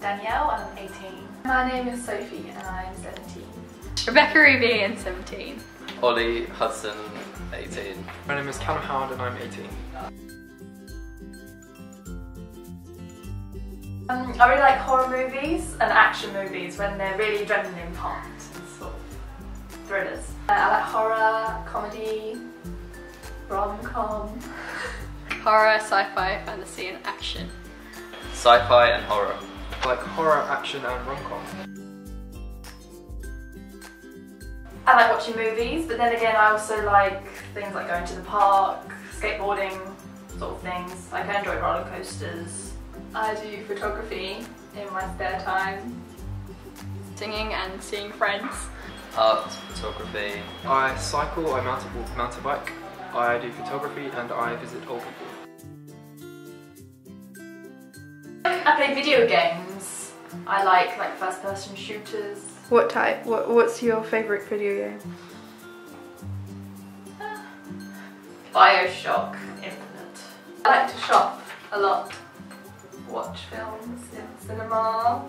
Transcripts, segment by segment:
Danielle and I'm 18. My name is Sophie and I'm 17. Rebecca Ruby and 17. Ollie Hudson, 18. My name is Callum Howard and I'm 18. Um, I really like horror movies and action movies when they're really adrenaline pumped and sort of thrillers. Uh, I like horror, comedy, rom-com. Horror, sci-fi, fantasy and action. Sci-fi and horror. I like horror, action and rom-com. I like watching movies, but then again I also like things like going to the park, skateboarding, sort of things. Like I enjoy roller coasters. I do photography in my spare time. Singing and seeing friends. Art, photography. I cycle, I mountain, mountain bike, I do photography and I visit old people. I play video games. I like like first person shooters. What type? What, what's your favourite video game? Bioshock Infinite. I like to shop a lot. Watch films in cinema.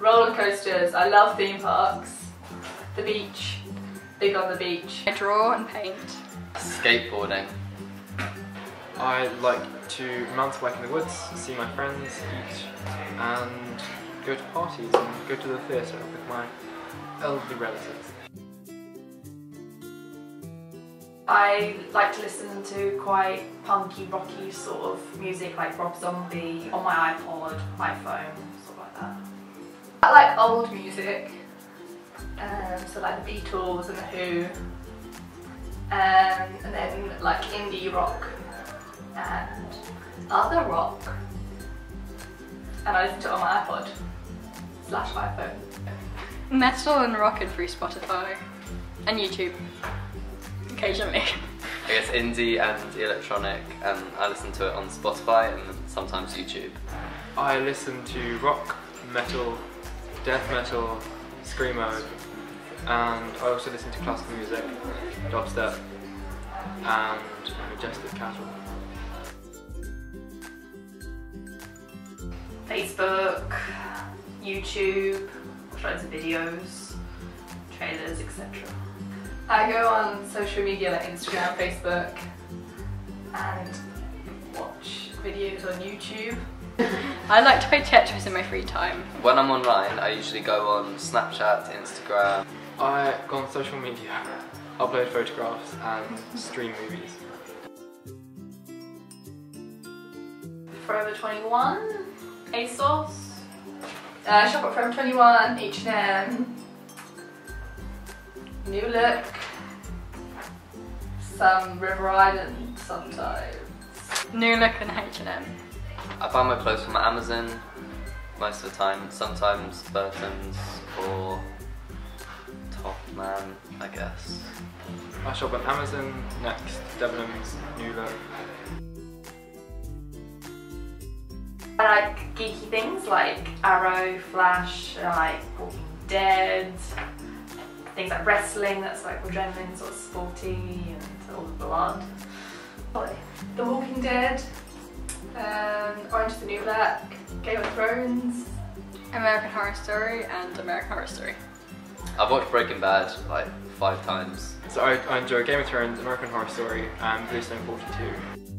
Roller coasters. I love theme parks. The beach. Big on the beach. I draw and paint. Skateboarding. I like to mountain bike in the woods, see my friends, eat and go to parties and go to the theatre with my elderly relatives. I like to listen to quite punky, rocky sort of music like Rob Zombie on my iPod, my phone, stuff like that. I like old music, um, so like the Beatles and the Who, um, and then like indie rock and other rock. And I listen to it on my iPod slash iPhone. Metal and rockin' through Spotify. And YouTube. Occasionally. I guess indie and electronic, and I listen to it on Spotify and sometimes YouTube. I listen to rock, metal, death metal, screamo, and I also listen to classical music, dubstep, and majestic casual. Facebook, YouTube, watch loads of videos, trailers, etc. I go on social media like Instagram, Facebook. And watch videos on YouTube. I like to play Tetris in my free time. When I'm online, I usually go on Snapchat, Instagram. I go on social media, upload photographs, and stream movies. Forever 21, ASOS. Uh, shop at Forever 21, H&M. New Look. Some River Island sometimes. New Look and H&M. I buy my clothes from Amazon most of the time. Sometimes Burton's or Topman, I guess. I shop on Amazon, Next, Debenhams, New Look. I like geeky things like Arrow, Flash, I like Walking Dead, things like wrestling that's like adrenaline, sort of sporty and all the blood. The Walking Dead, um, Orange is the New Black, Game of Thrones. American Horror Story and American Horror Story. I've watched Breaking Bad like five times. So I, I enjoy Game of Thrones, American Horror Story, and Bluestone 42.